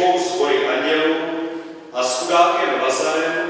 ještě přijmou z hory andělů a s chudákem Lazarem,